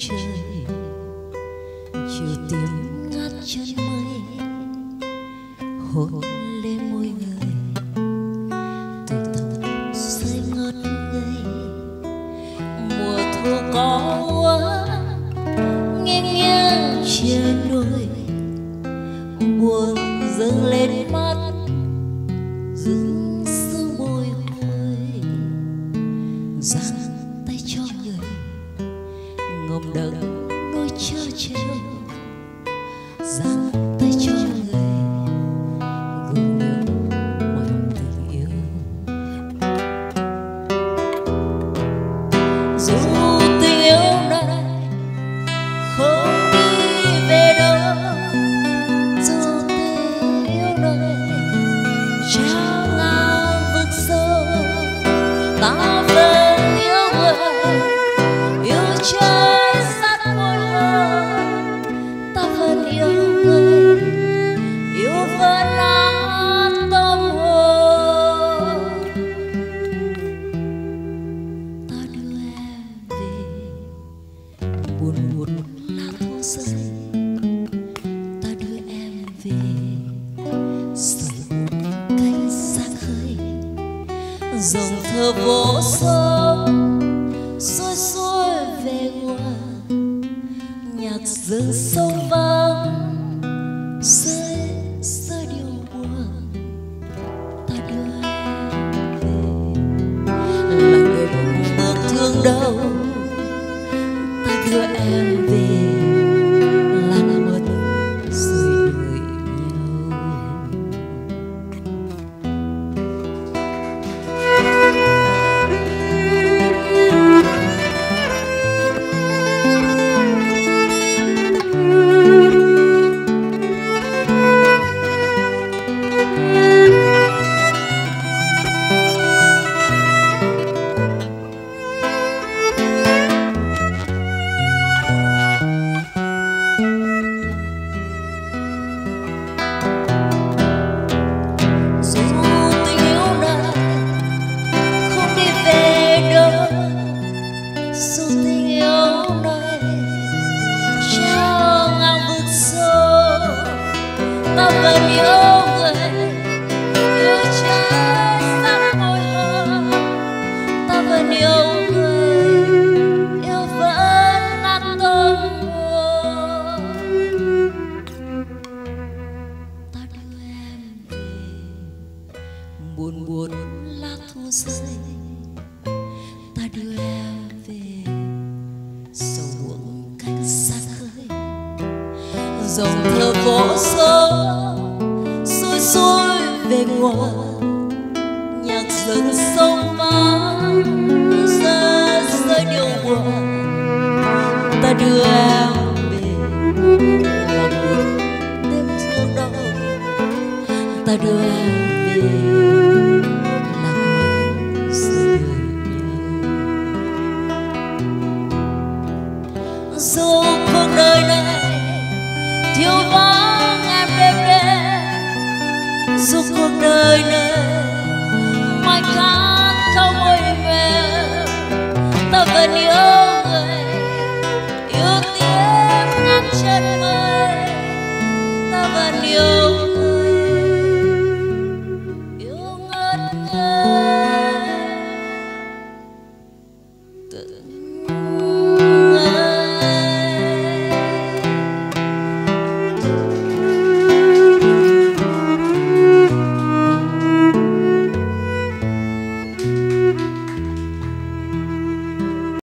trời chiều tiếng ngát chân mây, hôn lên môi người. Tuổi thơ say ngất ngây, mùa thu có quá nghe nghe trên đôi. Buồn dâng lên mắt dừng sương môi hôi. Giang yêu trời sát môi hôn ta vẫn yêu người. Yêu vẫn là tâm hồn. Ta đưa em về, buồn buồn lá thu rơi ta đưa em về sầu cánh xa khơi. Dòng thơ vỗ số, xuôi xuôi về nguồn nhạc rừng sâu vang rơi rơi điều buồn. Ta đưa em về. Là người bước thương đau. Ta đưa em về buồn lá thu rơi ta đưa em về sầu buồn cánh xa khơi. Dòng thơ vỗ số, xuôi xuôi về nguồn nhạc dần sông vắng rơi rơi điều buồn ta đưa em về lòng buồn đêm thương đau. Ta đưa em về dù cuộc đời này thiếu vắng em đêm đêm dù cuộc đời này